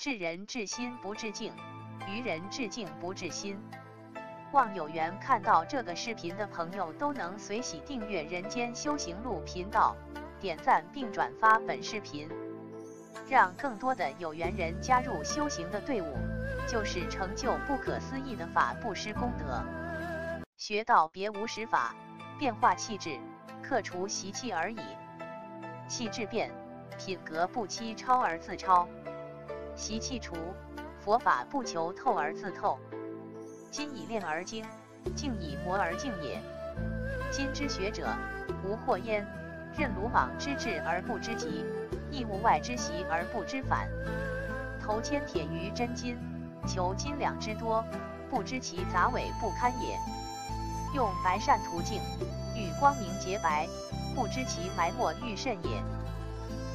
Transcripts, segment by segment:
至人至心不至境，愚人至境不至心。望有缘看到这个视频的朋友都能随喜订阅“人间修行路”频道，点赞并转发本视频，让更多的有缘人加入修行的队伍，就是成就不可思议的法布施功德。学道别无实法，变化气质，克除习气而已。气质变，品格不欺超而自超；习气除，佛法不求透而自透。今以练而精，静以磨而静也。今之学者，无惑焉。任鲁莽之至而不知极，亦无外之习而不知反。投铅铁于真金，求金两之多，不知其杂伪不堪也。用白善涂净，欲光明洁白，不知其埋没欲甚也。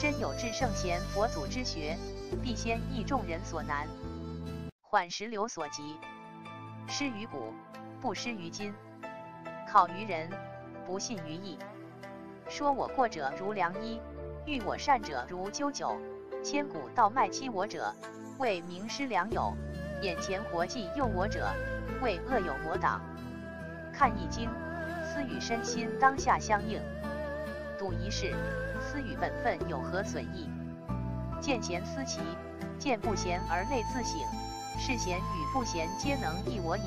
真有至圣贤佛祖之学，必先易众人所难，缓时流所急。失于古，不失于今；考于人，不信于义。说我过者如良医，遇我善者如灸酒。千古道脉欺我者，谓名师良友；眼前活计诱我者，谓恶友魔党。看易经，思与身心当下相应；赌一事，思与本分有何损益？见贤思齐，见不贤而内自省。是贤与不贤，皆能益我矣。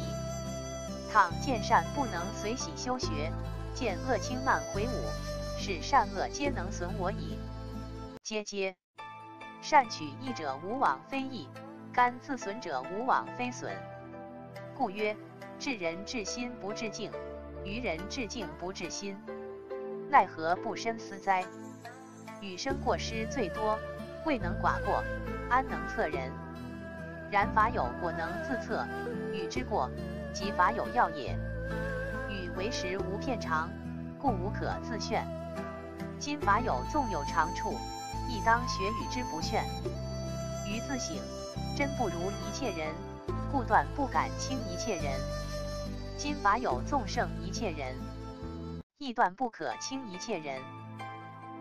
倘见善不能随喜修学，见恶轻慢回舞，使善恶皆能损我矣。皆皆善取义者无往非义，甘自损者无往非损。故曰：治人治心不治境，愚人治境不治心。奈何不深思哉？与生过失最多，未能寡过，安能测人？然法有果能自测，与之过，即法有要也。与为时无片长，故无可自炫。今法有纵有长处，亦当学与之不炫。于自省，真不如一切人，故断不敢轻一切人。今法有纵胜一切人，亦断不可轻一切人。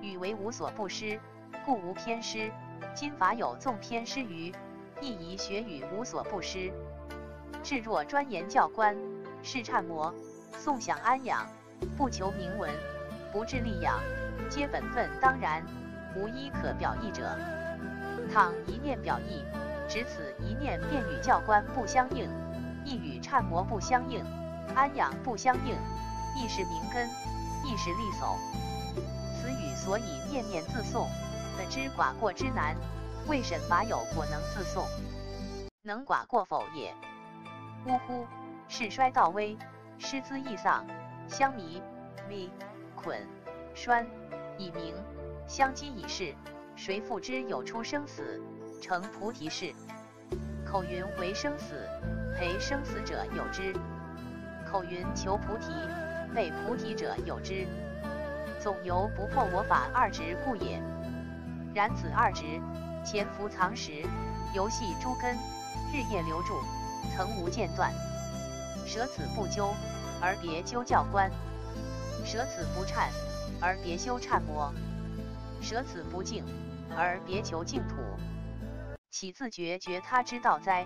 语为无所不施，故无偏失。今法有纵偏失于。亦宜学语无所不施，至若专研教官，是忏摩，诵享安养，不求名闻，不致利养，皆本分当然，无一可表意者。倘一念表意，只此一念便与教官不相应，亦与忏摩不相应，安养不相应，亦是名根，亦是利叟。此语所以念念自诵，得知寡过之难。未审法有果能自诵，能寡过否也？呜呼！世衰道微，师资易丧，相迷迷捆拴以明，相积以事，谁复知有出生死，成菩提事？口云为生死，陪生死者有之；口云求菩提，被菩提者有之。总由不破我法二执故也。然此二执。潜伏藏实，游戏诸根，日夜留住，曾无间断。舍此不究，而别究教官；舍此不忏，而别修忏魔；舍此不净，而别求净土。岂自觉觉他之道哉？